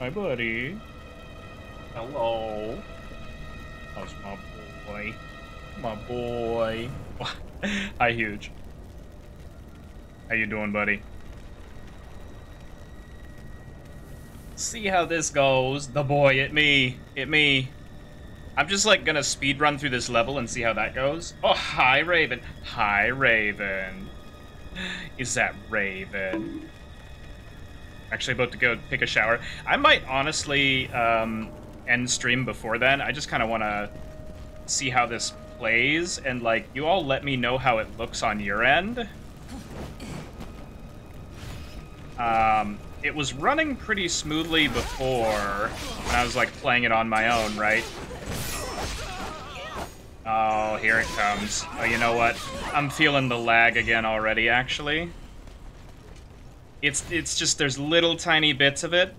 Hi, buddy. Hello. How's my boy? My boy. Hi, huge. How you doing, buddy? See how this goes. The boy, it me. It me. I'm just like gonna speed run through this level and see how that goes. Oh, hi, Raven. Hi, Raven. Is that Raven? Actually about to go take a shower. I might honestly um, end stream before then. I just kind of want to see how this plays, and like, you all let me know how it looks on your end. Um, it was running pretty smoothly before when I was like playing it on my own, right? Oh, here it comes. Oh, you know what? I'm feeling the lag again already, actually. It's it's just there's little tiny bits of it.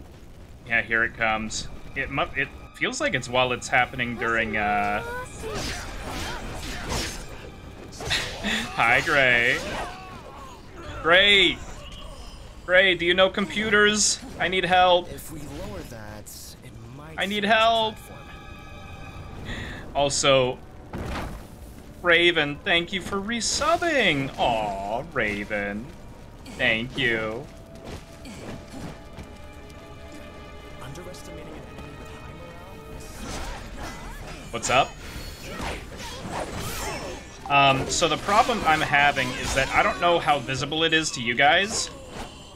Yeah, here it comes. It it feels like it's while it's happening during uh Hi, Gray. Gray! Gray, do you know computers? I need help. If we lower that, it might I need help. Also, Raven, thank you for resubbing. Aw, Raven. Thank you. What's up? Um, so the problem I'm having is that I don't know how visible it is to you guys.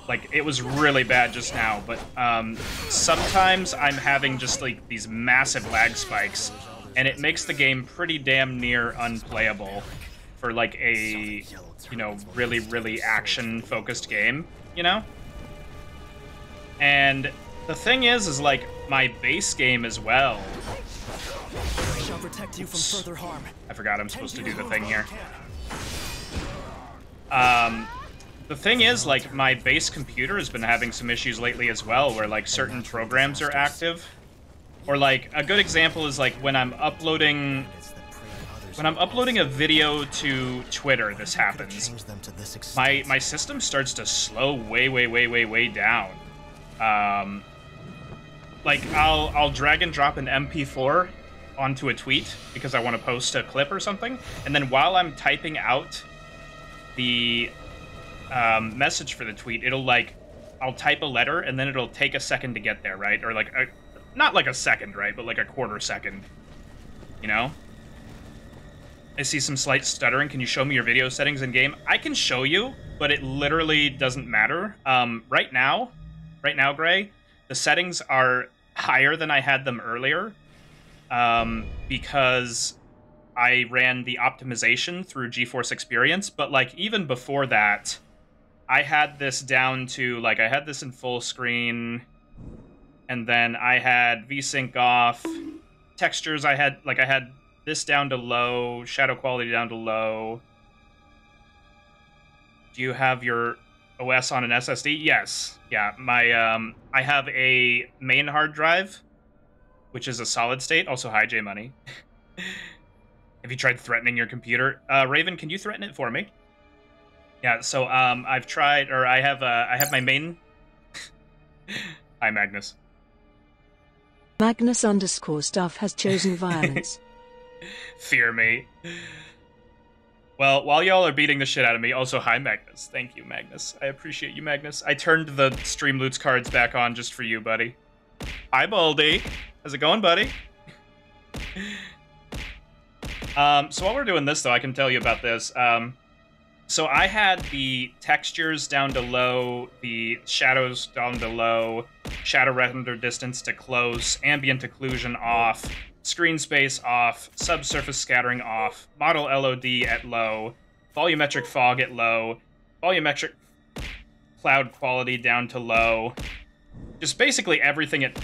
Like, it was really bad just now, but um, sometimes I'm having just, like, these massive lag spikes, and it makes the game pretty damn near unplayable for, like, a, you know, really, really action-focused game, you know? And the thing is, is, like, my base game as well protect you from further harm. I forgot I'm supposed to do the thing here. Um, the thing is, like, my base computer has been having some issues lately as well, where, like, certain programs are active. Or, like, a good example is, like, when I'm uploading... When I'm uploading a video to Twitter, this happens. My, my system starts to slow way, way, way, way, way down. Um, like, I'll, I'll drag and drop an MP4 onto a tweet because I want to post a clip or something. And then while I'm typing out the um, message for the tweet, it'll like, I'll type a letter and then it'll take a second to get there, right? Or like, a, not like a second, right? But like a quarter second, you know? I see some slight stuttering. Can you show me your video settings in game? I can show you, but it literally doesn't matter. Um, right now, right now, Gray, the settings are higher than I had them earlier um, because I ran the optimization through GeForce Experience. But like even before that, I had this down to like I had this in full screen, and then I had VSync off, textures. I had like I had this down to low, shadow quality down to low. Do you have your OS on an SSD? Yes. Yeah, my um I have a main hard drive which is a solid state. Also, hi, J Money. Have you tried threatening your computer? Uh, Raven, can you threaten it for me? Yeah, so um, I've tried, or I have, uh, I have my main. hi, Magnus. Magnus underscore stuff has chosen violence. Fear me. Well, while y'all are beating the shit out of me, also hi Magnus. Thank you, Magnus. I appreciate you, Magnus. I turned the Streamloots cards back on just for you, buddy. Hi, Baldy. How's it going, buddy? um, so while we're doing this, though, I can tell you about this. Um, so I had the textures down to low, the shadows down to low, shadow render distance to close, ambient occlusion off, screen space off, subsurface scattering off, model LOD at low, volumetric fog at low, volumetric cloud quality down to low, just basically everything at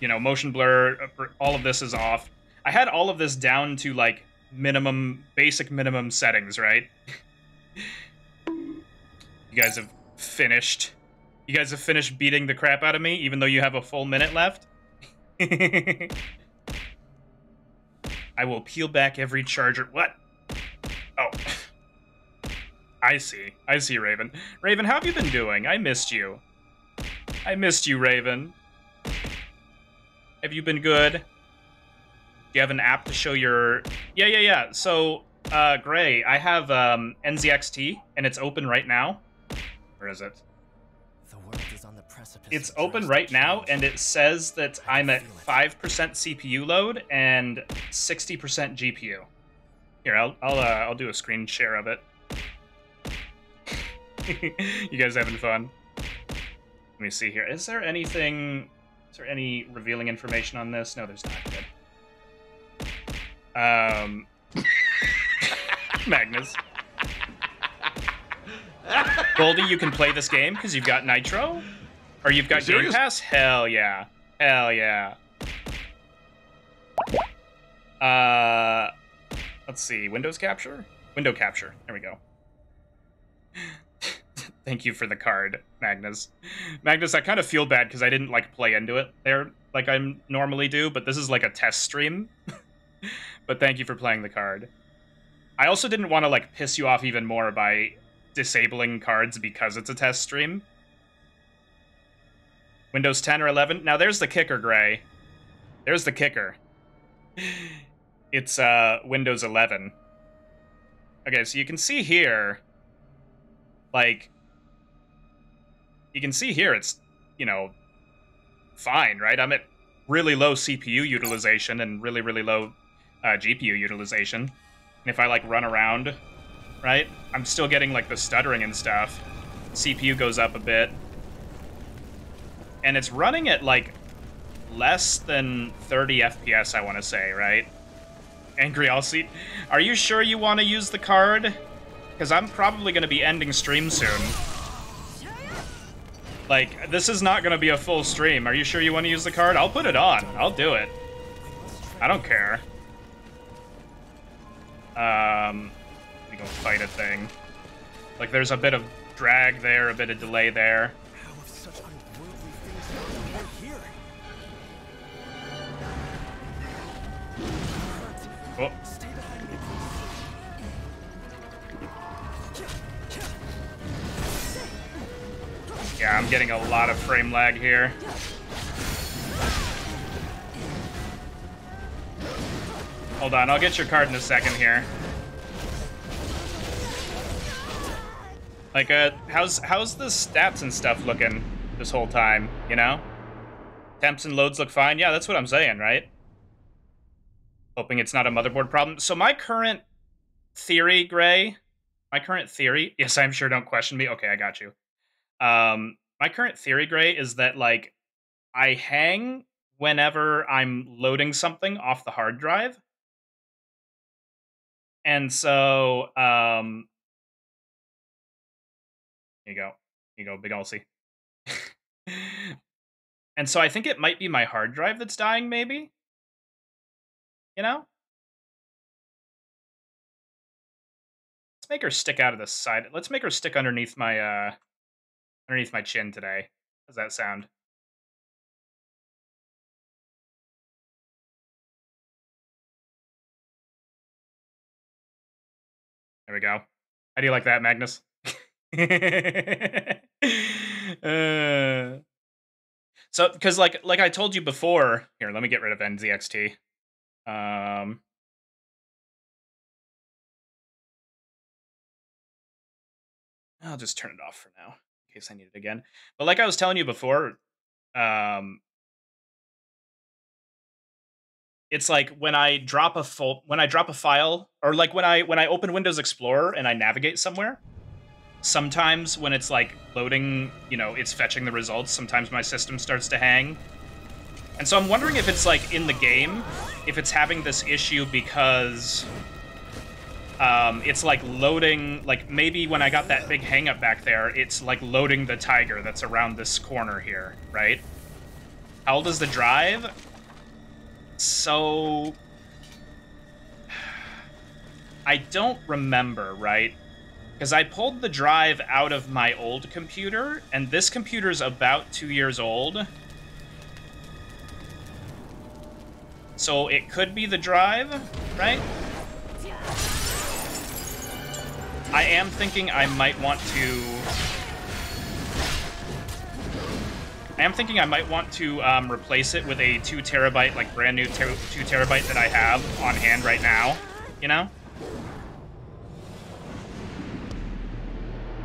you know, motion blur, uh, all of this is off. I had all of this down to like minimum, basic minimum settings, right? you guys have finished. You guys have finished beating the crap out of me, even though you have a full minute left. I will peel back every charger. What? Oh. I see. I see, Raven. Raven, how have you been doing? I missed you. I missed you, Raven. Have you been good? Do you have an app to show your... Yeah, yeah, yeah. So, uh, Gray, I have um, NZXT, and it's open right now. Where is it? The world is on the precipice. It's open right now, and it says that I'm at 5% CPU load and 60% GPU. Here, I'll I'll uh, I'll do a screen share of it. you guys having fun? Let me see here. Is there anything? Is there any revealing information on this? No, there's not. Good. Um, Magnus. Goldie, you can play this game because you've got Nitro, or you've got Game Pass. Hell yeah, hell yeah. Uh, let's see. Windows capture. Window capture. There we go. Thank you for the card, Magnus. Magnus, I kind of feel bad because I didn't like play into it there like I normally do, but this is like a test stream. but thank you for playing the card. I also didn't want to like piss you off even more by disabling cards because it's a test stream. Windows 10 or 11. Now there's the kicker, Gray. There's the kicker. It's uh Windows 11. Okay, so you can see here like you can see here it's, you know, fine, right? I'm at really low CPU utilization and really, really low uh, GPU utilization. And if I, like, run around, right, I'm still getting, like, the stuttering and stuff. CPU goes up a bit. And it's running at, like, less than 30 FPS, I want to say, right? Angry see. Are you sure you want to use the card? Because I'm probably going to be ending stream soon. Like, this is not gonna be a full stream. Are you sure you want to use the card? I'll put it on. I'll do it. I don't care. Um, we go fight a thing. Like, there's a bit of drag there, a bit of delay there. Oh. Yeah, I'm getting a lot of frame lag here. Hold on, I'll get your card in a second here. Like, uh, how's how's the stats and stuff looking this whole time, you know? Temps and loads look fine? Yeah, that's what I'm saying, right? Hoping it's not a motherboard problem. So my current theory, Gray, my current theory, yes, I'm sure, don't question me. Okay, I got you. Um, my current theory, Gray, is that like I hang whenever I'm loading something off the hard drive. And so, um, you go. You go, Big Ulcy. and so I think it might be my hard drive that's dying, maybe? You know? Let's make her stick out of the side. Let's make her stick underneath my, uh, underneath my chin today. How's that sound? There we go. How do you like that, Magnus? uh, so, because like like I told you before, here, let me get rid of NZXT. Um, I'll just turn it off for now in case I need it again. But like I was telling you before, um, it's like when I drop a full when I drop a file or like when I when I open Windows Explorer and I navigate somewhere. Sometimes when it's like loading, you know, it's fetching the results. Sometimes my system starts to hang. And so I'm wondering if it's like in the game, if it's having this issue because um, it's like loading, like maybe when I got that big hangup back there, it's like loading the tiger that's around this corner here, right? How old is the drive? So... I don't remember, right? Because I pulled the drive out of my old computer, and this computer is about two years old. So it could be the drive, right? I am thinking I might want to... I am thinking I might want to um, replace it with a 2 terabyte, like brand new 2 terabyte that I have on hand right now, you know?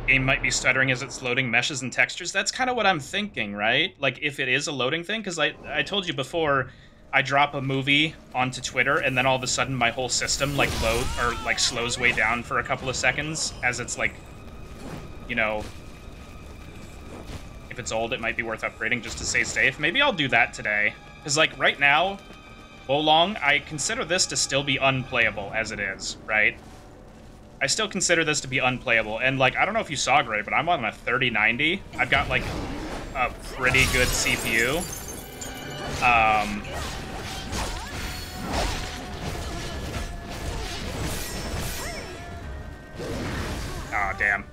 Game might be stuttering as it's loading meshes and textures. That's kind of what I'm thinking, right? Like, if it is a loading thing, because I, I told you before, I drop a movie onto Twitter, and then all of a sudden my whole system, like, load, or, like, slows way down for a couple of seconds, as it's, like, you know, if it's old, it might be worth upgrading just to stay safe. Maybe I'll do that today. Because, like, right now, Wo Long, I consider this to still be unplayable as it is, right? I still consider this to be unplayable. And, like, I don't know if you saw, Gray, but I'm on a 3090. I've got, like, a pretty good CPU. Um... Oh, damn.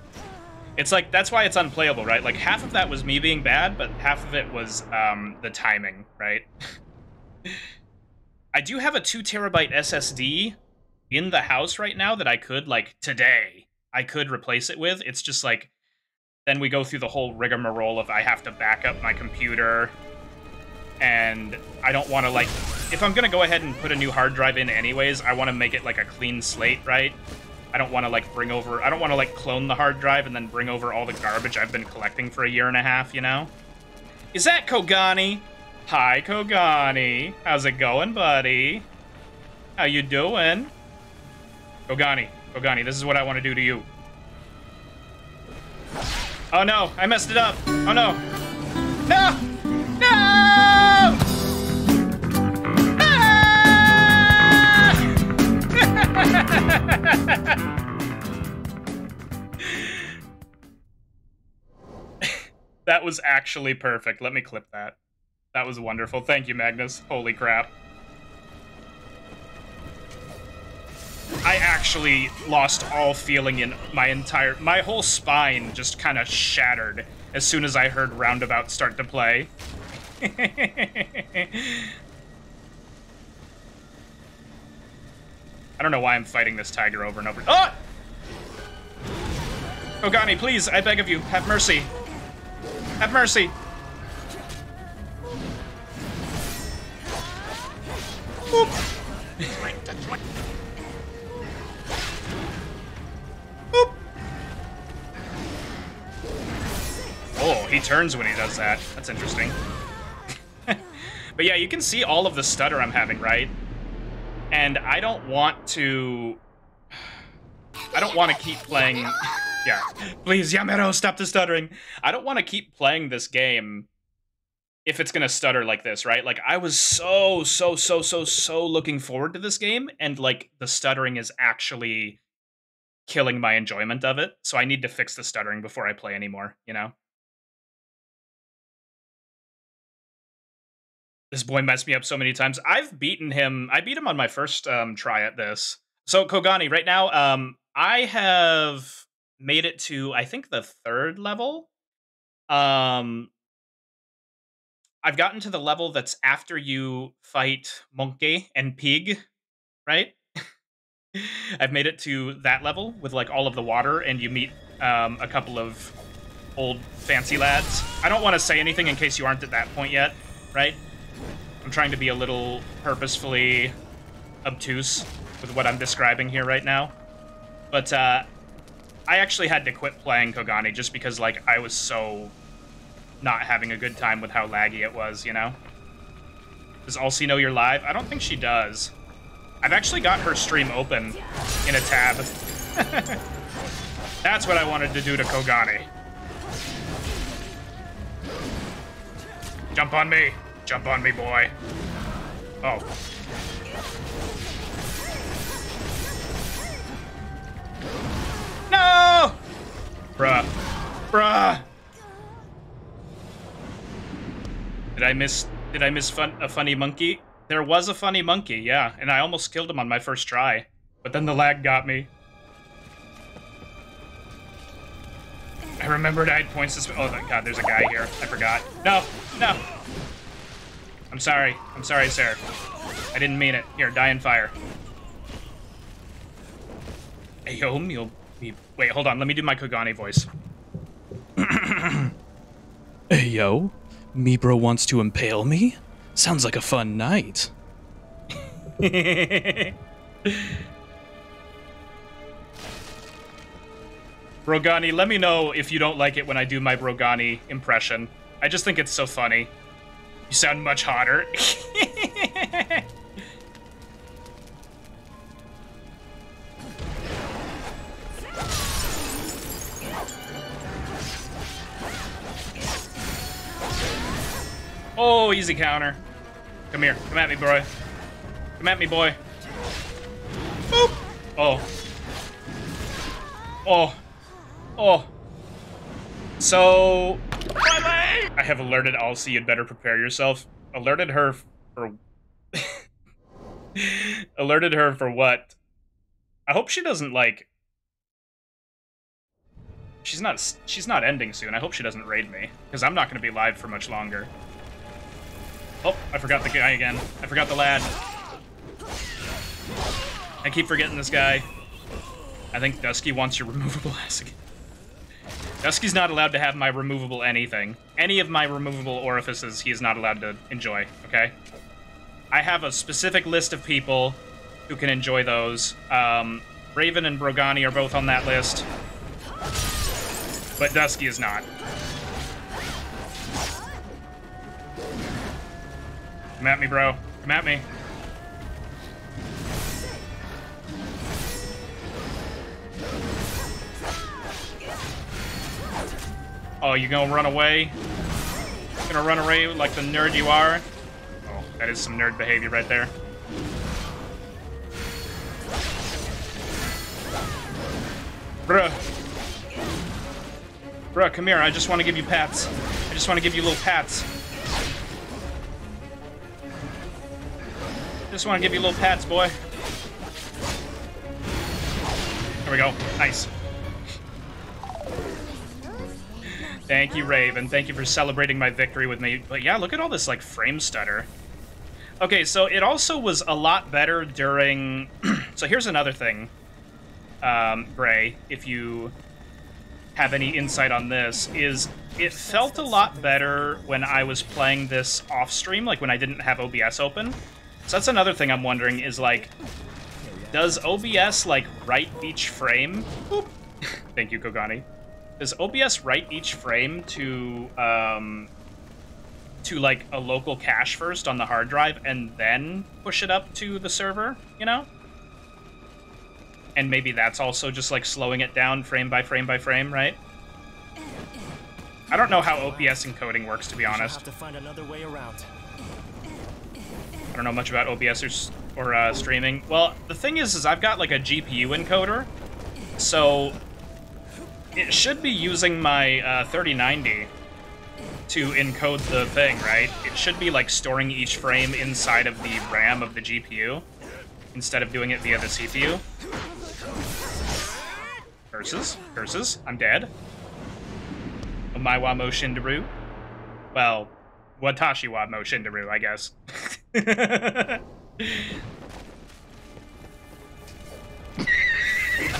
It's like, that's why it's unplayable, right? Like, half of that was me being bad, but half of it was um, the timing, right? I do have a 2 terabyte SSD in the house right now that I could, like, today, I could replace it with. It's just like, then we go through the whole rigmarole of I have to back up my computer, and I don't want to, like, if I'm going to go ahead and put a new hard drive in anyways, I want to make it, like, a clean slate, right? I don't want to, like, bring over, I don't want to, like, clone the hard drive and then bring over all the garbage I've been collecting for a year and a half, you know? Is that Kogani? Hi, Kogani. How's it going, buddy? How you doing? Kogani, Kogani, this is what I want to do to you. Oh no, I messed it up. Oh no. No! No! that was actually perfect. Let me clip that. That was wonderful. Thank you, Magnus. Holy crap. I actually lost all feeling in my entire... My whole spine just kind of shattered as soon as I heard Roundabout start to play. I don't know why I'm fighting this tiger over and over. Ah! Ogani, please, I beg of you, have mercy. Have mercy. Boop. Boop. Oh, he turns when he does that. That's interesting. but yeah, you can see all of the stutter I'm having, right? And I don't want to... I don't want to keep playing... Yeah. Please, Yamero, stop the stuttering. I don't want to keep playing this game if it's gonna stutter like this, right? Like I was so so so so so looking forward to this game, and like the stuttering is actually killing my enjoyment of it. So I need to fix the stuttering before I play anymore. You know. This boy messed me up so many times. I've beaten him. I beat him on my first um, try at this. So Kogani, right now, um, I have made it to I think the third level. Um, I've gotten to the level that's after you fight Monkey and Pig, right? I've made it to that level with like all of the water, and you meet um, a couple of old fancy lads. I don't want to say anything in case you aren't at that point yet, right? I'm trying to be a little purposefully obtuse with what I'm describing here right now. But uh, I actually had to quit playing Kogani just because like I was so not having a good time with how laggy it was, you know? Does Alcy know you're live? I don't think she does. I've actually got her stream open in a tab. That's what I wanted to do to Kogani. Jump on me. Jump on me, boy. Oh. No! Bruh. Bruh. Did I miss? Did I miss fun, a funny monkey? There was a funny monkey, yeah, and I almost killed him on my first try, but then the lag got me. I remembered I had points to. Oh god, there's a guy here. I forgot. No, no. I'm sorry. I'm sorry, sir. I didn't mean it. Here, die in fire. Hey, yo, meal. Me- Wait, hold on. Let me do my Kogani voice. Hey yo, Mibro wants to impale me? Sounds like a fun night. Brogani, let me know if you don't like it when I do my Brogani impression. I just think it's so funny. You sound much hotter. oh, easy counter. Come here. Come at me, boy. Come at me, boy. Boop. Oh. Oh. Oh. So. I have alerted Alcy, you'd better prepare yourself. Alerted her for. alerted her for what? I hope she doesn't, like. She's not. She's not ending soon. I hope she doesn't raid me, because I'm not going to be live for much longer. Oh, I forgot the guy again. I forgot the lad. I keep forgetting this guy. I think Dusky wants your removable ass again. Dusky's not allowed to have my removable anything. Any of my removable orifices he is not allowed to enjoy, okay? I have a specific list of people who can enjoy those. Um, Raven and Brogani are both on that list. But Dusky is not. Come at me, bro. Come at me. Oh, you gonna run away? You're gonna run away like the nerd you are? Oh, that is some nerd behavior right there. Bruh. Bruh, come here. I just want to give you pats. I just want to give you little pats. Just want to give you little pats, boy. There we go. Nice. Thank you, Raven. Thank you for celebrating my victory with me. But yeah, look at all this, like, frame stutter. Okay, so it also was a lot better during... so here's another thing, um, Bray, if you have any insight on this, is it felt a lot better when I was playing this off-stream, like when I didn't have OBS open. So that's another thing I'm wondering is, like, does OBS, like, write each frame? Boop. Thank you, Kogani. Does OBS write each frame to um, to like a local cache first on the hard drive and then push it up to the server? You know. And maybe that's also just like slowing it down frame by frame by frame, right? I don't know how OBS encoding works, to be honest. Have to find another way around. I don't know much about OBS or, or uh, streaming. Well, the thing is, is I've got like a GPU encoder, so it should be using my uh, 3090 to encode the thing, right? It should be like storing each frame inside of the RAM of the GPU instead of doing it via the CPU. Curses, curses, I'm dead. Omaiwa Mo Shindaru. Well, Watashi wa Mo Shindaru, I guess.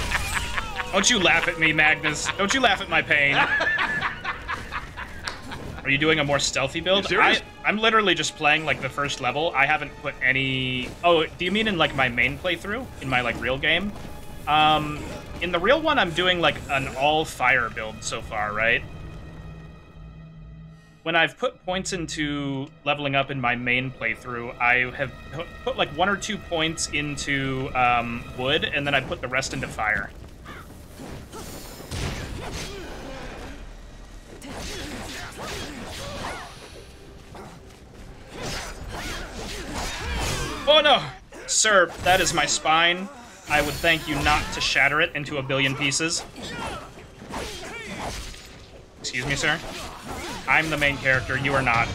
Don't you laugh at me, Magnus. Don't you laugh at my pain. Are you doing a more stealthy build? I, I'm literally just playing like the first level. I haven't put any. Oh, do you mean in like my main playthrough? In my like real game? Um, in the real one, I'm doing like an all fire build so far, right? When I've put points into leveling up in my main playthrough, I have put like one or two points into um, wood, and then I put the rest into fire. Oh no! Sir, that is my spine. I would thank you not to shatter it into a billion pieces. Excuse me, sir? I'm the main character, you are not.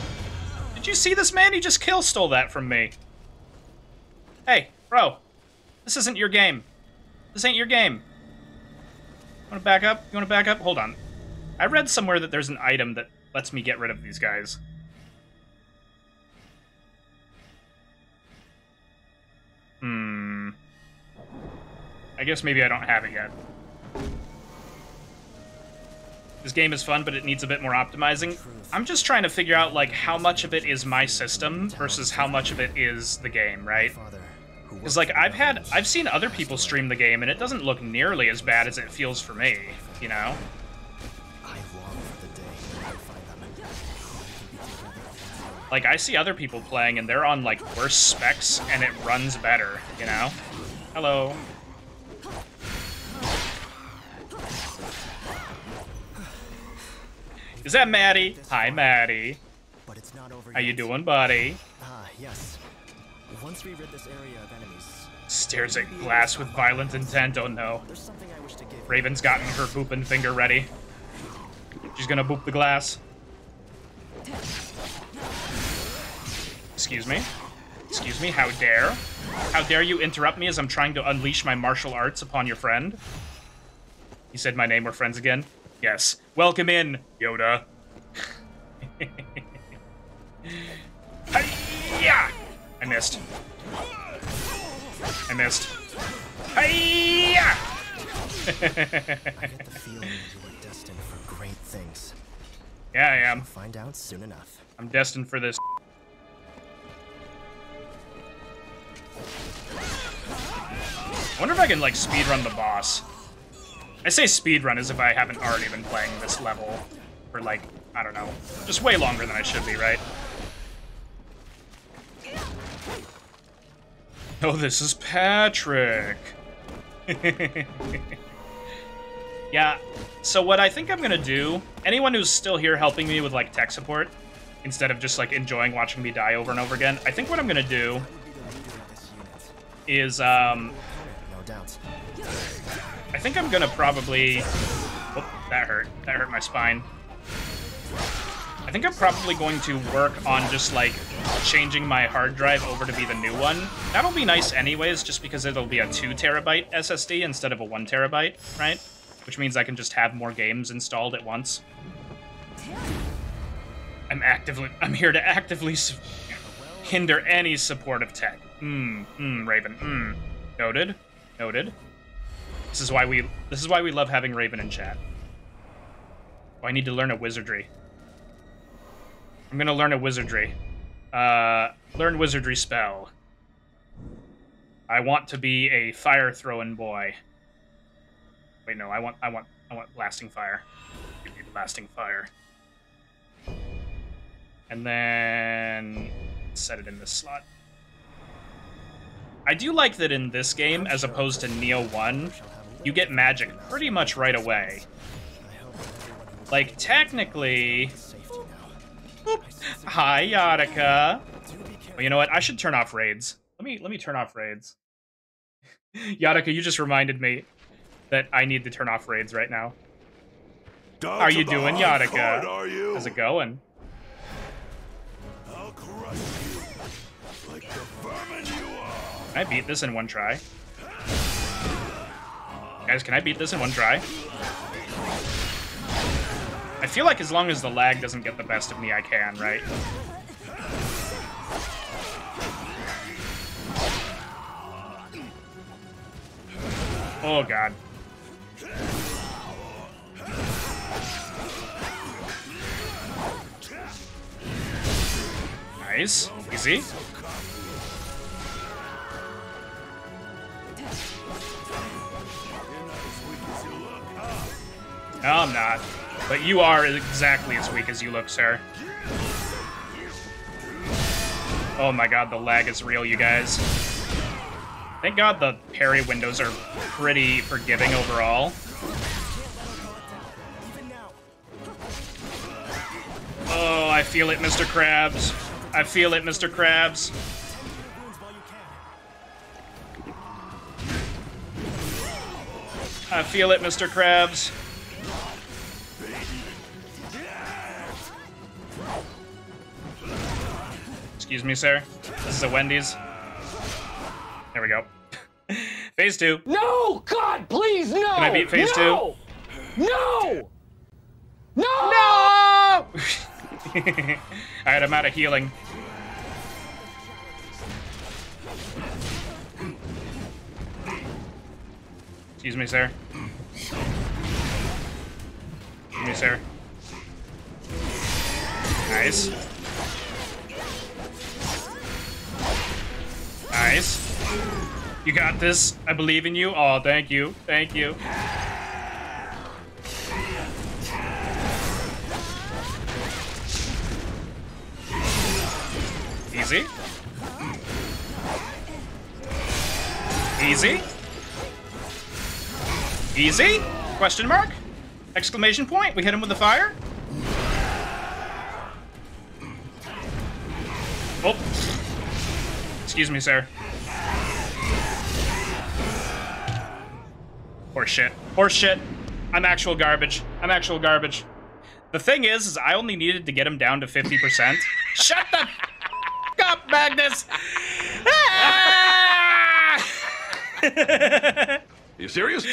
Did you see this man? He just kill stole that from me. Hey, bro. This isn't your game. This ain't your game. Wanna back up? You wanna back up? Hold on. I read somewhere that there's an item that lets me get rid of these guys. Hmm. I guess maybe I don't have it yet. This game is fun, but it needs a bit more optimizing. I'm just trying to figure out, like, how much of it is my system versus how much of it is the game, right? Because, like, I've had... I've seen other people stream the game, and it doesn't look nearly as bad as it feels for me, you know? Like I see other people playing and they're on like worse specs and it runs better, you know? Hello. Is that Maddie? Hi, Maddie. But it's not over How you doing, buddy? Ah, yes. Once we rid this area of enemies, Stares at glass with violent intent. Oh no. there's something I wish to give. Raven's gotten her booping finger ready. She's gonna boop the glass. Excuse me? Excuse me, how dare? How dare you interrupt me as I'm trying to unleash my martial arts upon your friend? You said my name, we're friends again? Yes. Welcome in, Yoda. Hiya! I missed. I missed. Hiya! I get the feeling you are destined for great things. Yeah, I am. Find out soon enough. I'm destined for this. Wonder if I can, like, speedrun the boss. I say speedrun as if I haven't already been playing this level for, like, I don't know, just way longer than I should be, right? Oh, this is Patrick. yeah, so what I think I'm gonna do, anyone who's still here helping me with, like, tech support, instead of just, like, enjoying watching me die over and over again, I think what I'm gonna do is, um, No doubt. I think I'm gonna probably. Oh, that hurt. That hurt my spine. I think I'm probably going to work on just like changing my hard drive over to be the new one. That'll be nice anyways, just because it'll be a two terabyte SSD instead of a one terabyte, right? Which means I can just have more games installed at once. I'm actively. I'm here to actively hinder any support of tech. Hmm. Hmm. Raven. Hmm. Noted. Noted. This is why we this is why we love having Raven in chat. Oh, I need to learn a wizardry. I'm gonna learn a wizardry. Uh, learn wizardry spell. I want to be a fire throwing boy. Wait, no, I want I want I want lasting fire. The lasting fire. And then set it in this slot. I do like that in this game, as opposed to Nioh 1, you get magic pretty much right away. I hope that everyone who Like, technically... Hi, Yataka. Do be careful. Well, you know what? I should turn off raids. Let me let me turn off raids. Yataka, you just reminded me that I need to turn off raids right now. Down Are you doing, hard Yataka? Are you? How's it going? Can I beat this in one try? Guys, can I beat this in one try? I feel like as long as the lag doesn't get the best of me, I can, right? Oh god. Nice. Easy. No, I'm not. But you are exactly as weak as you look, sir. Oh my god, the lag is real, you guys. Thank god the parry windows are pretty forgiving overall. Oh, I feel it, Mr. Krabs. I feel it, Mr. Krabs. I feel it, Mr. Krabs. Excuse me, sir. This is a Wendy's. There we go. phase two. No! God, please, no! Can I beat phase no! No! No! No! Alright, I'm out of healing. Excuse me, sir. Excuse me, sir. Nice. Nice. You got this. I believe in you. Oh, thank you. Thank you. Easy. Easy. Easy? Question mark? Exclamation point. We hit him with the fire. Oh. Excuse me, sir. Horse shit. Horse shit. I'm actual garbage. I'm actual garbage. The thing is, is I only needed to get him down to 50%. Shut the f- up, Magnus! Ah! You serious?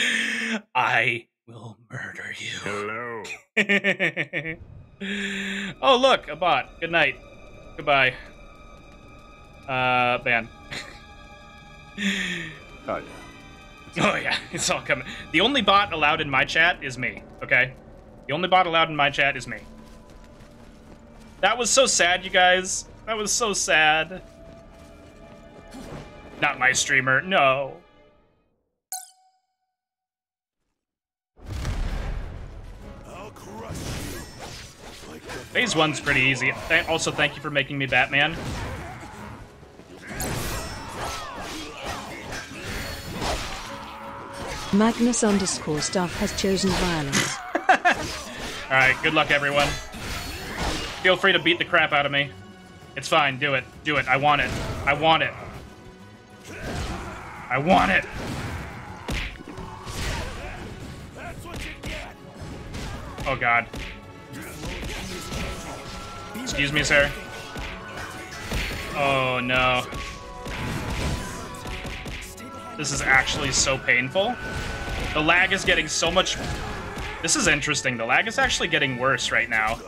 I will murder you. Hello. oh, look, a bot. Good night. Goodbye. Uh, ban. Oh, yeah. Oh, yeah, it's all coming. The only bot allowed in my chat is me, okay? The only bot allowed in my chat is me. That was so sad, you guys. That was so sad. Not my streamer, no. I'll crush you. Like the Phase one's pretty easy. Th- also, thank you for making me Batman. Magnus underscore stuff has chosen violence. All right, good luck, everyone. Feel free to beat the crap out of me. It's fine. Do it. Do it. I want it. I want it. I want it. Oh God. Excuse me, sir. Oh no. This is actually so painful. The lag is getting so much. This is interesting. The lag is actually getting worse right now.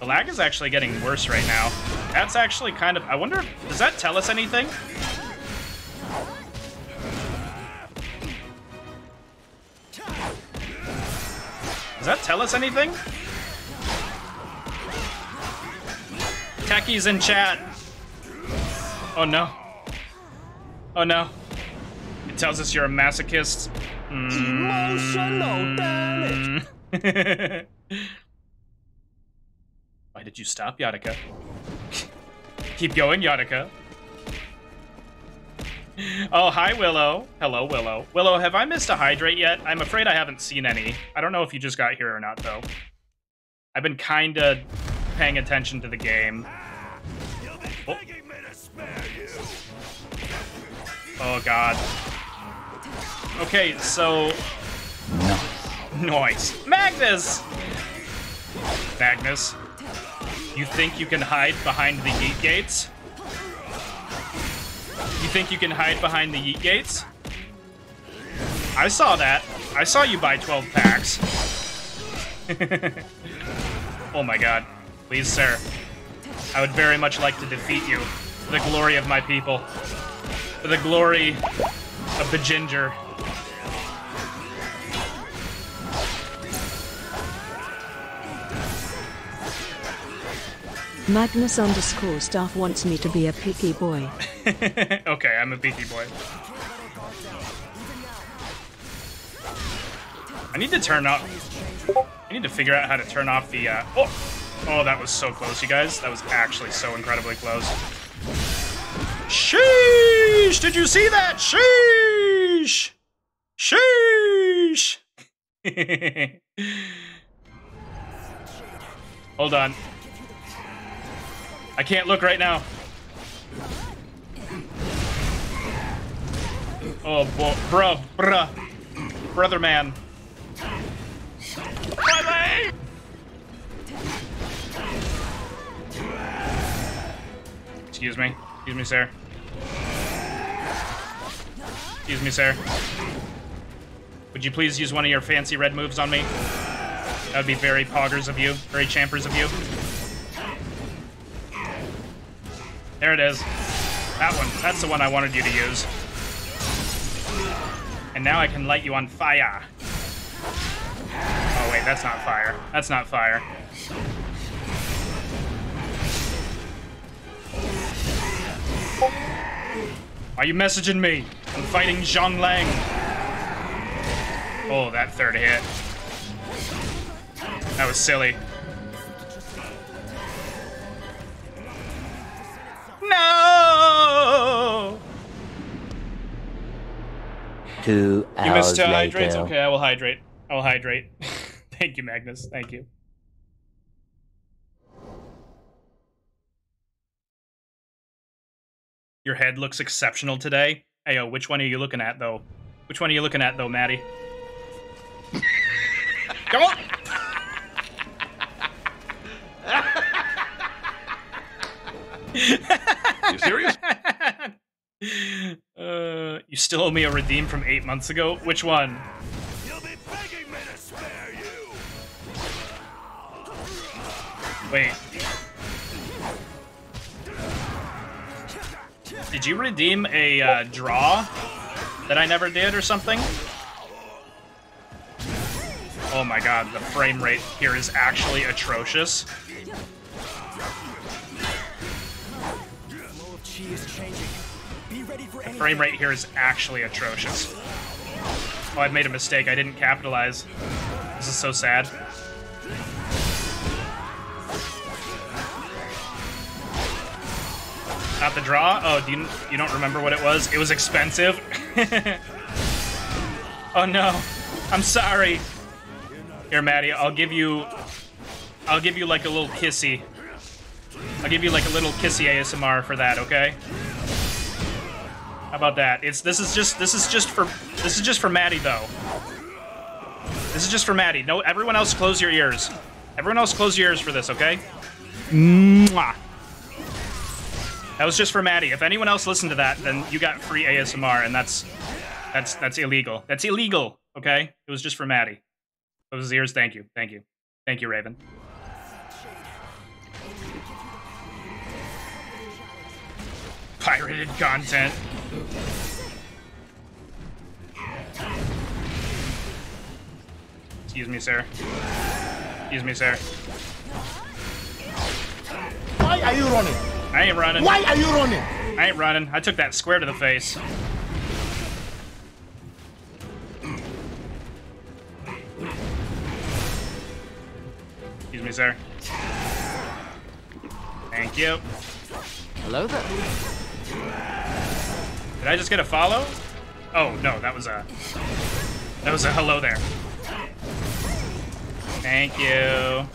The lag is actually getting worse right now. That's actually kind of. I wonder. Does that tell us anything? Does that tell us anything? Techies in chat. Oh no. Oh no. It tells us you're a masochist. Emotional damage. Mm. Why did you stop, Yadika? Keep going, Yadika. Oh, hi, Willow. Hello, Willow. Willow, have I missed a hydrate yet? I'm afraid I haven't seen any. I don't know if you just got here or not, though. I've been kinda paying attention to the game. Be Oh. Oh, God. Okay, so... Noise. Magnus! Magnus, you think you can hide behind the yeet gates? You think you can hide behind the yeet gates? I saw that. I saw you buy 12 packs. oh my god. Please, sir. I would very much like to defeat you for the glory of my people. For the glory of the ginger. Magnus underscore staff wants me to be a picky boy. okay, I'm a beefy boy. I need to turn off. I need to figure out how to turn off the. Uh, oh, oh, that was so close, you guys. That was actually so incredibly close. Sheesh! Did you see that? Sheesh! Sheesh! Hold on. I can't look right now. Oh, bo- bruh, brother man. Excuse me. Excuse me, sir. Excuse me, sir. Would you please use one of your fancy red moves on me? That would be very poggers of you. Very champers of you. There it is. That one. That's the one I wanted you to use. And now I can light you on fire. Oh wait, that's not fire. That's not fire. Are you messaging me? I'm fighting Zhang Liang. Oh, that third hit. That was silly. No! Two hours You missed uh, hours to hydrate? later. Okay, I will hydrate. I will hydrate. Thank you, Magnus. Thank you. Your head looks exceptional today. Hey, yo, which one are you looking at, though? Which one are you looking at, though, Maddie? Come on! You serious? uh, you still owe me a redeem from eight months ago? Which one? You'll be begging me to spare you. Wait. Did you redeem a uh, draw that I never did or something? Oh my god, the frame rate here is actually atrocious. Anything. Frame rate here is actually atrocious. Oh, I've made a mistake. I didn't capitalize. This is so sad. Not the draw? Oh, do you, you don't remember what it was? It was expensive. oh no. I'm sorry. Here, Maddie, I'll give you... I'll give you like a little kissy. I'll give you like a little kissy ASMR for that, okay? How about that? It's this is just this is just for this is just for Maddie though. This is just for Maddie. No, everyone else close your ears. Everyone else close your ears for this, okay? Mwah. That was just for Maddie. If anyone else listened to that, then you got free ASMR, and that's that's that's illegal. That's illegal. Okay? It was just for Maddie. Those ears. Thank you. Thank you. Thank you, Raven. Pirated content. Excuse me, sir. Excuse me, sir. Why are you running? I ain't running. Why are you running? I ain't running. I took that square to the face. Excuse me, sir. Thank you. Hello there. Did I just get a follow? Oh no, that was a that was a hello there. Thank you.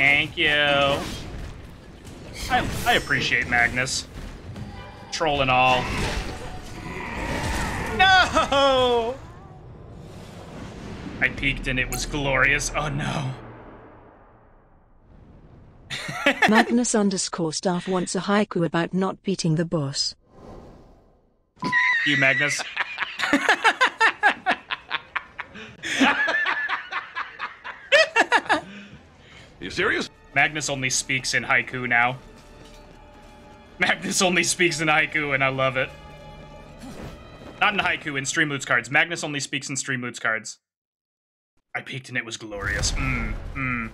Thank you. I, I appreciate Magnus. Troll and all. No! I peeked and it was glorious. Oh no. Magnus underscore staff wants a haiku about not beating the boss. You, Magnus. You serious? Magnus only speaks in haiku now. Magnus only speaks in haiku, and I love it. Not in haiku, in stream Streamloots cards. Magnus only speaks in stream Streamloots cards. I peeked and it was glorious. Mmm, mmm.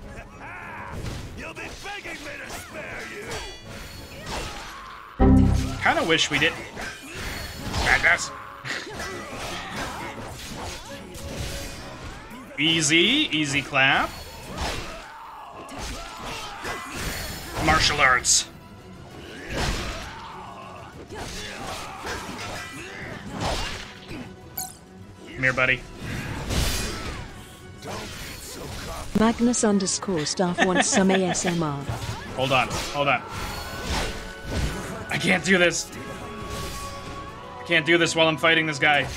You'll be begging me to spare you. Kinda wish we didn't. Magnus! easy, easy clap. Martial arts. Come here, buddy. Magnus underscore staff wants some ASMR. Hold on, hold on. I can't do this. I can't do this while I'm fighting this guy.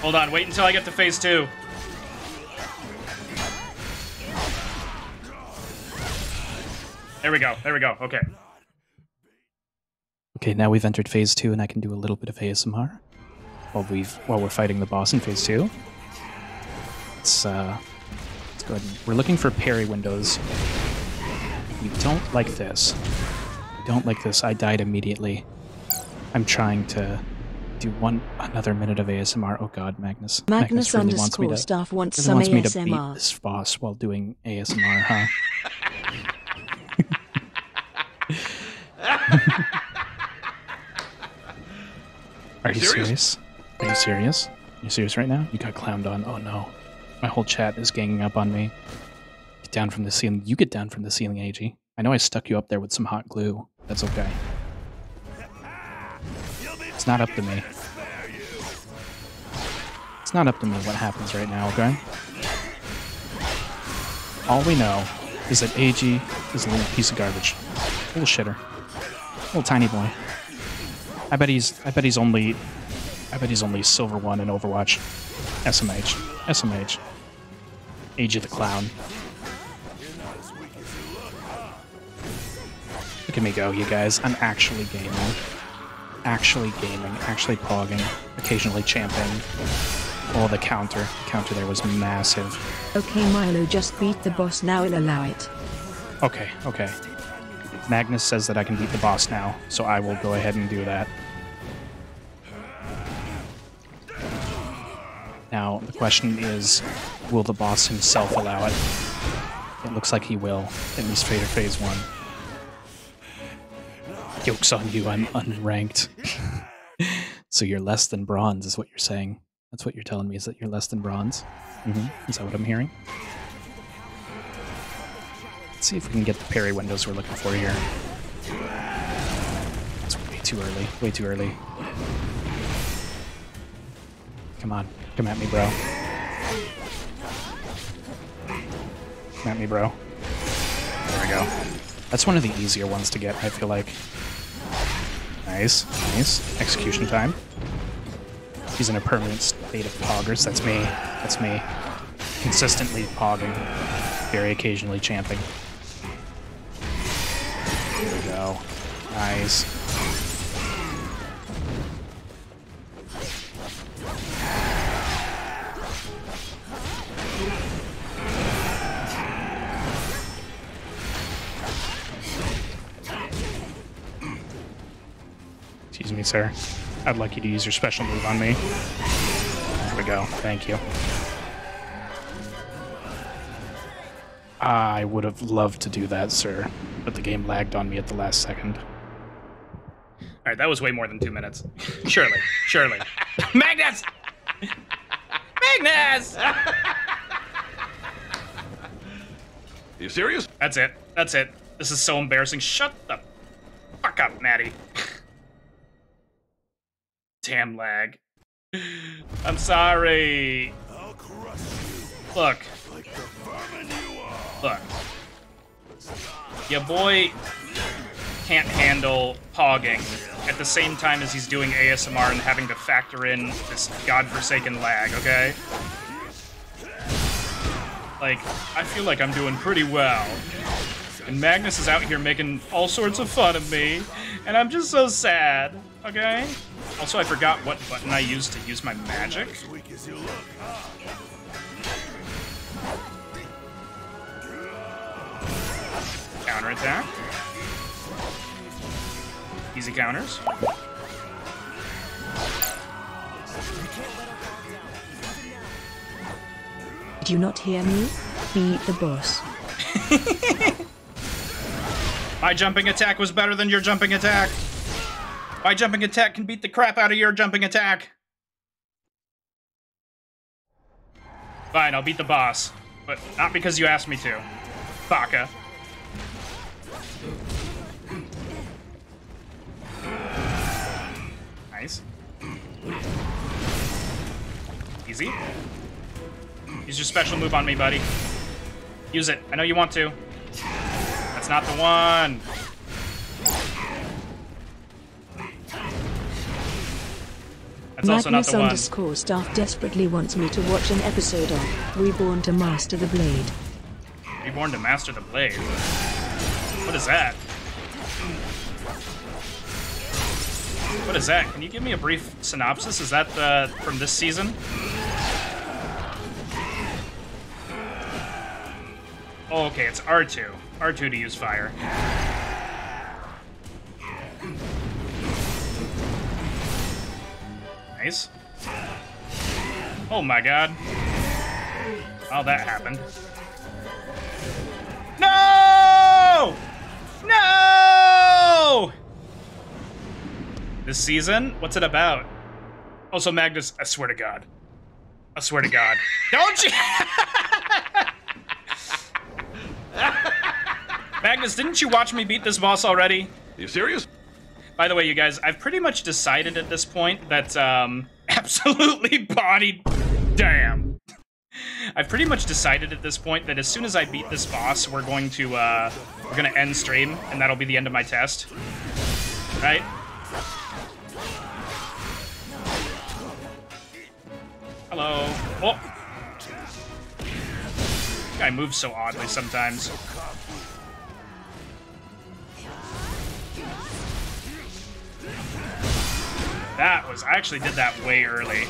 Hold on, wait until I get to phase two. There we go, there we go, okay. Okay, now we've entered phase two, and I can do a little bit of ASMR while we've while we're fighting the boss in phase two. Let's uh, let's go ahead. And, we're looking for parry windows. We don't like this. We don't like this. I died immediately. I'm trying to do one another minute of ASMR. Oh God, Magnus. Magnus really wants me to, staff wants really some wants me to beat this boss while doing ASMR, huh? Are you serious? Are you serious? Are you serious right now? You got clowned on. Oh no. My whole chat is ganging up on me. Get down from the ceiling. You get down from the ceiling, AG. I know I stuck you up there with some hot glue. That's okay. It's not up to me. It's not up to me what happens right now, okay? All we know is that AG is a little piece of garbage. Little shitter. Little tiny boy. I bet he's I bet he's only I bet he's only silver one in Overwatch. SMH. SMH. Age of the Clown. Look at me go, you guys. I'm actually gaming. Actually gaming. Actually pogging. Occasionally champing. Oh, the counter. The counter there was massive. Okay, Milo just beat the boss, now I'll allow it. Okay, okay. Magnus says that I can beat the boss now, so I will go ahead and do that. Now, the question is, will the boss himself allow it? It looks like he will, at least for phase one. Joke's on you, I'm unranked. so you're less than bronze, is what you're saying. That's what you're telling me, is that you're less than bronze? hmm Is that what I'm hearing? Let's see if we can get the parry windows we're looking for here. It's way too early. Way too early. Come on. Come at me, bro. Come at me, bro. There we go. That's one of the easier ones to get, I feel like. Nice. Nice. Execution time. He's in a permanent state of poggers. That's me. That's me. Consistently pogging. Very occasionally champing. Nice. Excuse me, sir. I'd like you to use your special move on me. There we go. Thank you. I would have loved to do that, sir, but the game lagged on me at the last second. All right, that was way more than two minutes. surely, surely. Magnus! Magnus! You serious? That's it. That's it. This is so embarrassing. Shut the fuck up, Maddie. Damn lag. I'm sorry. I'll crush you Look, look. Your boy can't handle pogging at the same time as he's doing ASMR and having to factor in this godforsaken lag, okay? Like, I feel like I'm doing pretty well. And Magnus is out here making all sorts of fun of me, and I'm just so sad, okay? Also, I forgot what button I used to use my magic. Counterattack. Easy counters. Did you not hear me? Beat the boss. My jumping attack was better than your jumping attack. My jumping attack can beat the crap out of your jumping attack. Fine, I'll beat the boss. But not because you asked me to. Baka. Nice. Easy. Use your special move on me, buddy. Use it. I know you want to. That's not the one. That's also not Magnus the one. underscore staff desperately wants me to watch an episode of Reborn to Master the Blade. Reborn to Master the Blade. What is that? What is that? Can you give me a brief synopsis? Is that uh, from this season? Oh, okay, it's R2. R2 to use fire. Nice. Oh my god. How that happened. No! No! This season? What's it about? Also, Magnus, I swear to God. I swear to God. Don't you? Magnus, didn't you watch me beat this boss already? Are You serious? By the way, you guys, I've pretty much decided at this point that, um, absolutely bodied. Damn. I've pretty much decided at this point that as soon as I beat this boss, we're going to, uh, we're gonna end stream, and that'll be the end of my test. Right? Hello. Oh! Guy moves so oddly sometimes. That was, I actually did that way early,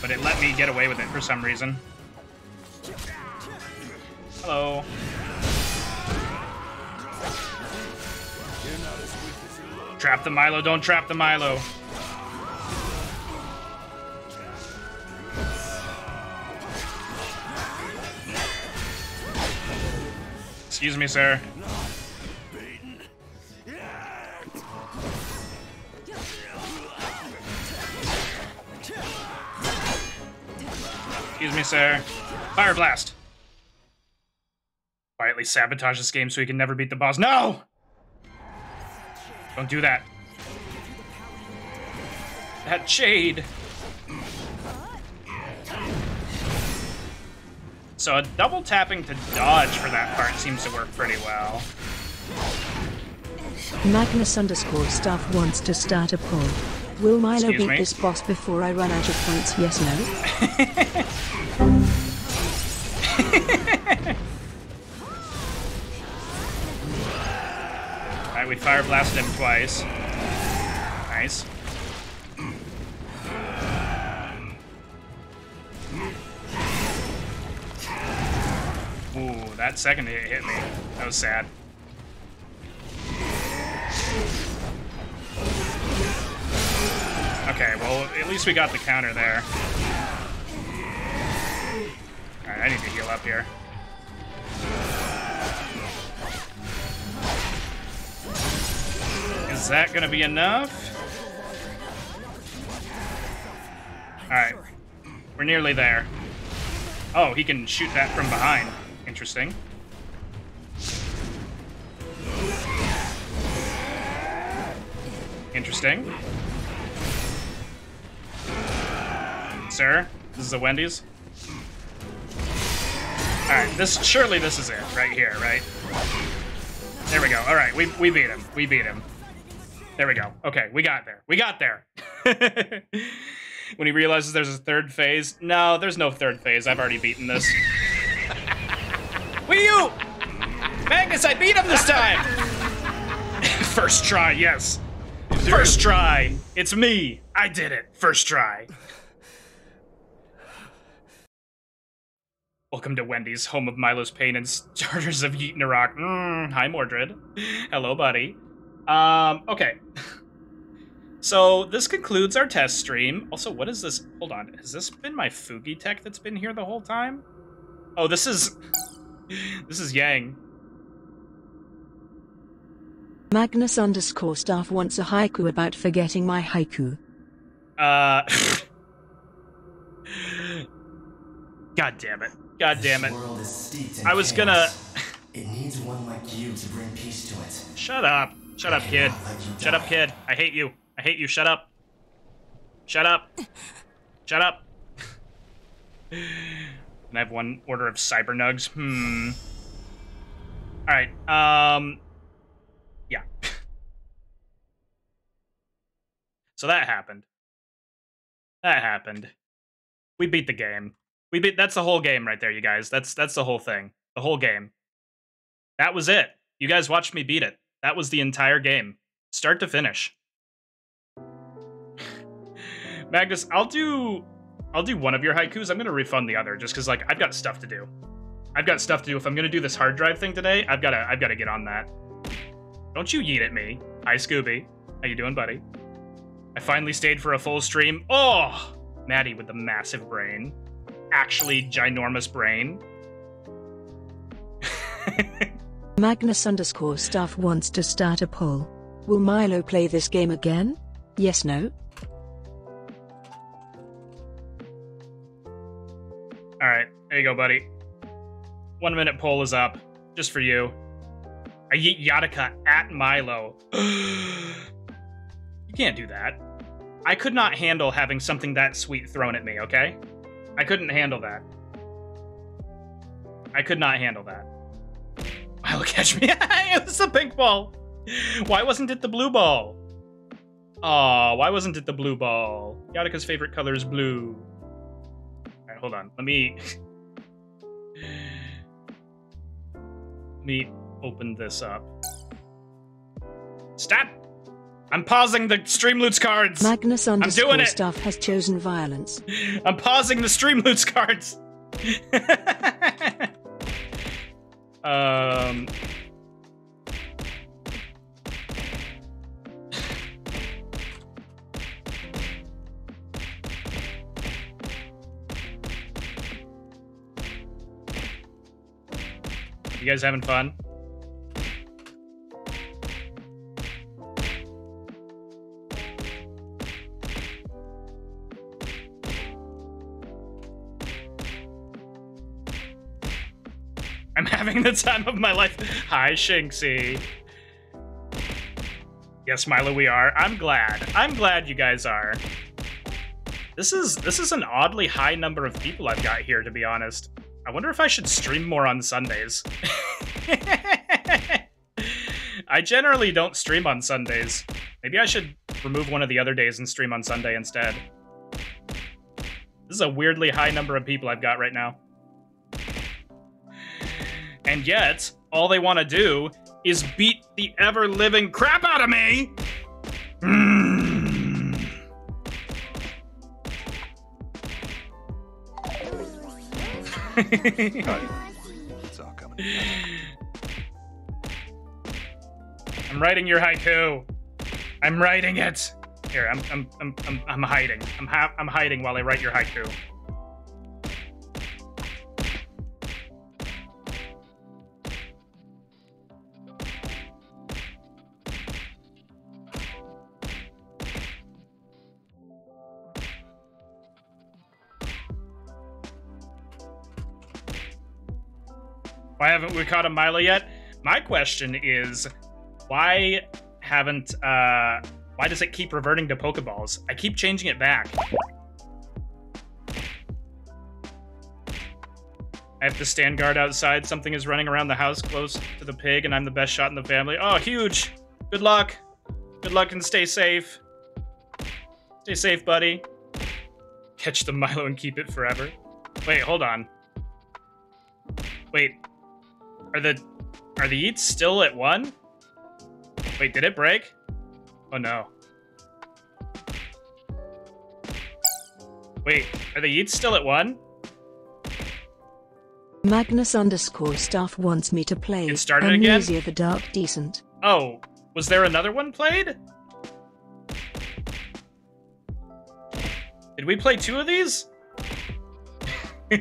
but it let me get away with it for some reason. Hello. Trap the Milo, don't trap the Milo. Excuse me, sir. Excuse me, sir. Fire blast. Quietly sabotage this game so he can never beat the boss. No! Don't do that. That shade. So a double tapping to dodge for that part seems to work pretty well. Magnus underscore staff wants to start a poll. Will Milo Excuse beat me? this boss before I run out of points? Yes, no? Alright, we fire blasted him twice. Nice. That second hit hit me. That was sad. Okay, well, at least we got the counter there. Alright, I need to heal up here. Is that gonna be enough? Alright. We're nearly there. Oh, he can shoot that from behind. Interesting. Interesting. Sir, this is a Wendy's. Alright, this surely this is it, right here, right? There we go. Alright, we we beat him. We beat him. There we go. Okay, we got there. We got there. when he realizes there's a third phase. No, there's no third phase. I've already beaten this. Wii U! Magnus, I beat him this time! First try, yes. First try. It's me. I did it. First try. Welcome to Wendy's, home of Milo's pain and starters of Yeet Rock. Mm, hi, Mordred. Hello, buddy. Um, okay. So this concludes our test stream. Also, what is this? Hold on. Has this been my Fugi tech that's been here the whole time? Oh, this is... This is Yang. Magnus underscore staff wants a haiku about forgetting my haiku. Uh... God damn it. God damn it. world is I was chaos. gonna... It needs one like you to bring peace to it. Shut up. Shut up, kid. Shut up, kid. I hate you. I hate you. Shut up. Shut up. Shut up. And I have one order of cyber nugs. Hmm. Alright, um... Yeah. so that happened. That happened. We beat the game. We beat that's the whole game right there, you guys. That's that's the whole thing. The whole game. That was it. You guys watched me beat it. That was the entire game. Start to finish. Magnus, I'll do I'll do one of your haikus. I'm gonna refund the other just because like I've got stuff to do. I've got stuff to do. If I'm gonna do this hard drive thing today, I've gotta I've gotta get on that. Don't you yeet at me. Hi Scooby. How you doing, buddy? I finally stayed for a full stream. Oh Maddie with the massive brain. Actually ginormous brain. Magnus underscore staff wants to start a poll. Will Milo play this game again? Yes, no? You go, buddy. One minute poll is up. Just for you. I yeet Yataka at Milo. you can't do that. I could not handle having something that sweet thrown at me, okay? I couldn't handle that. I could not handle that. Milo, catch me. it was a pink ball. Why wasn't it the blue ball? Aw, why wasn't it the blue ball? Yataka's favorite color is blue. Alright, hold on. Let me... me open this up. Stop! I'm pausing the stream Streamloots cards! Magnus doing underscore it. staff has chosen violence. I'm pausing the stream Streamloots cards! um... You guys having fun? I'm having the time of my life. Hi, Shinxie. Yes, Milo, we are. I'm glad. I'm glad you guys are. This is this is an oddly high number of people I've got here, to be honest. I wonder if I should stream more on Sundays. I generally don't stream on Sundays. Maybe I should remove one of the other days and stream on Sunday instead. This is a weirdly high number of people I've got right now. And yet, all they want to do is beat the ever living crap out of me! Mm. It's all coming. I'm writing your haiku. I'm writing it. Here, I'm I'm I'm I'm, I'm hiding. I'm ha- I'm hiding while I write your haiku. Why haven't we caught a Milo yet? My question is, why haven't uh why does it keep reverting to Pokeballs? I keep changing it back. I have to stand guard outside. Something is running around the house close to the pig, and I'm the best shot in the family. Oh, huge! Good luck. Good luck and stay safe. Stay safe, buddy. Catch the Milo and keep it forever. Wait, hold on. Wait. Are the are the eats still at one? Wait, did it break? Oh no. Wait, are the eats still at one? Magnus underscore staff wants me to play It started again? The Dark Descent. Oh, was there another one played? Did we play two of these?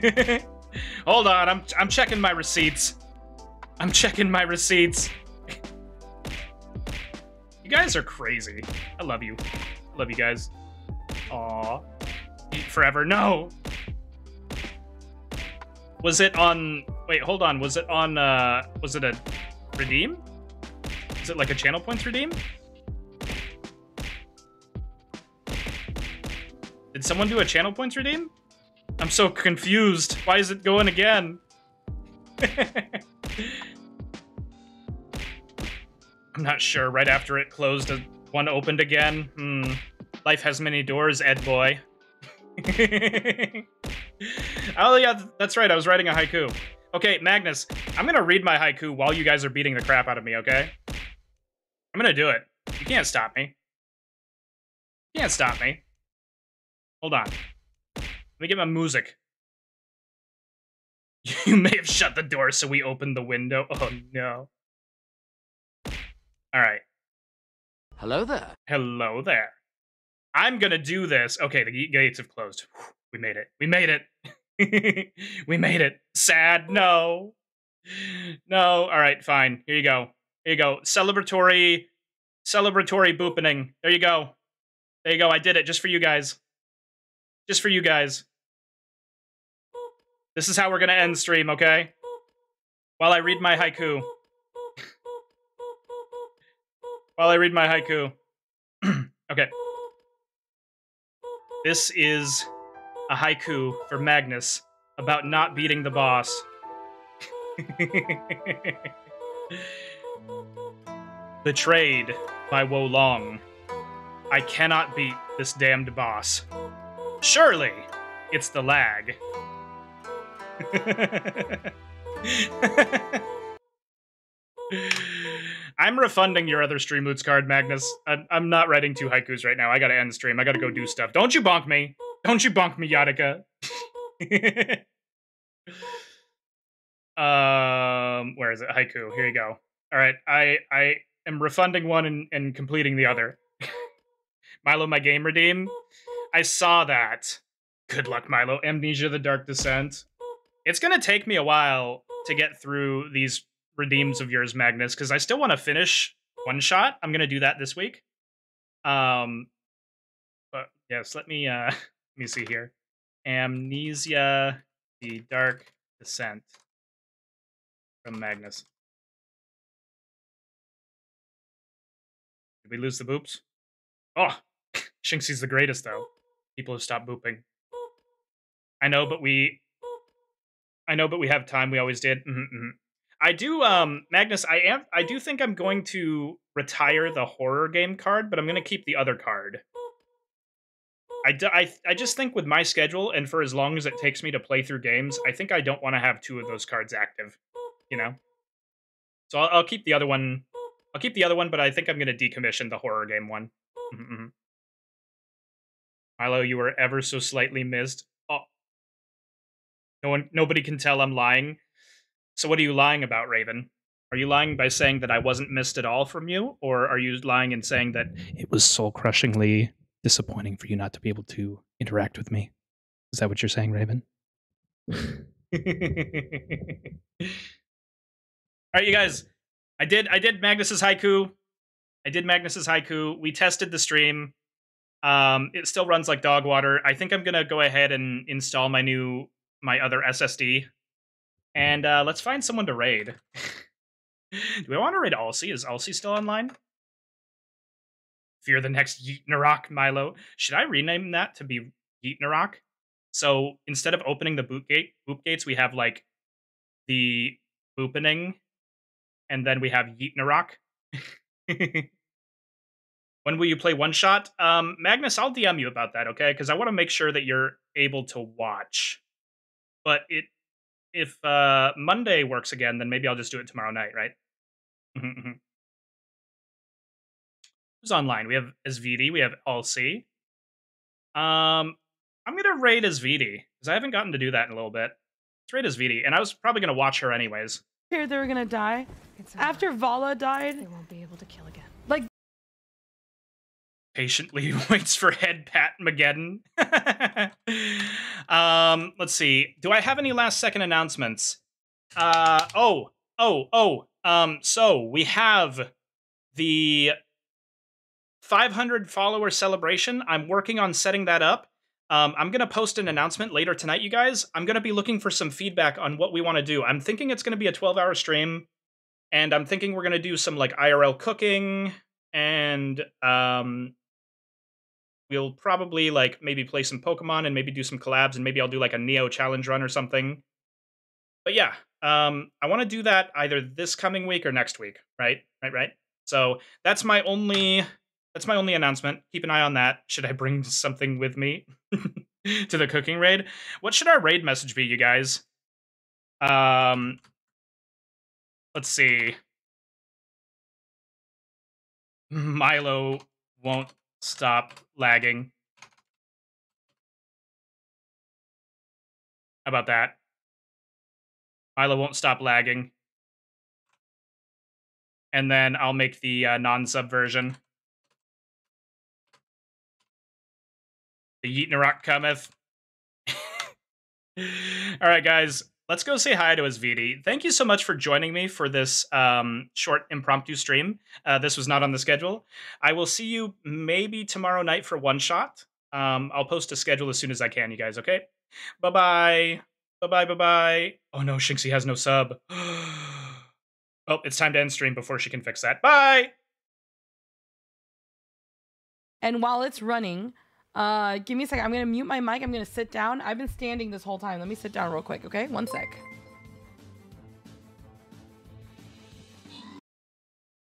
Hold on, I'm I'm checking my receipts. I'm checking my receipts. You guys are crazy. I love you. I love you guys. Aw. Forever. No! Was it on... Wait, hold on. Was it on... uh Was it a redeem? Is it like a channel points redeem? Did someone do a channel points redeem? I'm so confused. Why is it going again? I'm not sure. Right after it closed, one opened again. Hmm. Life has many doors, Ed boy. oh yeah, that's right. I was writing a haiku. Okay, Magnus, I'm gonna read my haiku while you guys are beating the crap out of me. Okay? I'm gonna do it. You can't stop me. You can't stop me. Hold on. Let me get my music. You may have shut the door, so we opened the window. Oh no. All right. Hello there. Hello there. I'm gonna do this. Okay, the gates have closed. We made it. We made it. we made it. Sad. No. No. All right. Fine. Here you go. Here you go. Celebratory. Celebratory boopening. There you go. There you go. I did it just for you guys. Just for you guys. This is how we're gonna end stream. Okay. While I read my haiku. While I read my haiku. okay. This is a haiku for Magnus about not beating the boss. Betrayed by Wo Long. I cannot beat this damned boss. Surely it's the lag. I'm refunding your other stream Streamloots card, Magnus. I'm, I'm not writing two haikus right now. I gotta end the stream. I gotta go do stuff. Don't you bonk me. Don't you bonk me, Yadika. um, where is it? Haiku. Here you go. All right. I I am refunding one and, and completing the other. Milo, my game redeem. I saw that. Good luck, Milo. Amnesia: The Dark Descent. It's gonna take me a while to get through these redeems of yours, Magnus, because I still want to finish one shot. I'm gonna do that this week. Um, but yes, let me uh, let me see here. Amnesia: The Dark Descent from Magnus. Did we lose the boops? Oh, Shinxie's the greatest though. People have stopped booping. I know, but we. I know, but we have time. We always did. Mhm, mhm. I do, um, Magnus. I am. I do think I'm going to retire the horror game card, but I'm going to keep the other card. I, do, I, I just think with my schedule and for as long as it takes me to play through games, I think I don't want to have two of those cards active. You know. So I'll, I'll keep the other one. I'll keep the other one, but I think I'm going to decommission the horror game one. Mhm, mhm. Milo, you were ever so slightly missed. Oh, no one, nobody can tell I'm lying. So what are you lying about, Raven? Are you lying by saying that I wasn't missed at all from you, or are you lying and saying that It was soul crushingly disappointing for you not to be able to interact with me. Is that what you're saying, Raven? All right, you guys. I did I did Magnus's haiku. I did Magnus's haiku. We tested the stream. Um, it still runs like dog water. I think I'm gonna go ahead and install my new my other SSD, and uh, let's find someone to raid. Do we want to raid Alcy? Is Alcy still online? Fear the next Yeet Narok, Milo. Should I rename that to be Yeet Narok? So instead of opening the boot gate boot gates, we have like the opening, and then we have Yeet Narok. when will you play one shot? Um, Magnus, I'll DM you about that, okay? Because I want to make sure that you're able to watch. But it, if uh, Monday works again, then maybe I'll just do it tomorrow night, right? Mhm, mhm. Who's online? We have SVD, we have Alcy. Um, I'm gonna raid SVD because I haven't gotten to do that in a little bit. Let's raid SVD, and I was probably gonna watch her anyways. Here they were gonna die. After Vala died, They won't be able to kill again. Patiently waits for head pat Mageddon. um, let's see. Do I have any last second announcements? Uh oh, oh, oh. Um, so we have the 500 follower celebration. I'm working on setting that up. Um, I'm gonna post an announcement later tonight, you guys. I'm gonna be looking for some feedback on what we want to do. I'm thinking it's gonna be a 12 hour stream, and I'm thinking we're gonna do some like IRL cooking and um we'll probably like maybe play some Pokemon and maybe do some collabs and maybe I'll do like a Neo challenge run or something. But yeah, um I want to do that either this coming week or next week, right? Right, right. So that's my only that's my only announcement. Keep an eye on that. Should I bring something with me to the cooking raid? What should our raid message be, you guys? Um let's see. Milo won't stop lagging. How about that? Milo won't stop lagging. And then I'll make the uh, non-sub version. The Yeet Narok cometh. All right, guys, let's go say hi to Asvidi. Thank you so much for joining me for this um, short impromptu stream. Uh, this was not on the schedule. I will see you maybe tomorrow night for one shot. Um, I'll post a schedule as soon as I can, you guys, okay? Bye bye. Bye bye, bye bye. Oh no, Shinxie has no sub. oh, it's time to end stream before she can fix that. Bye. And while it's running, uh, give me a second. I'm gonna mute my mic. I'm gonna sit down. I've been standing this whole time. Let me sit down real quick, okay? One sec.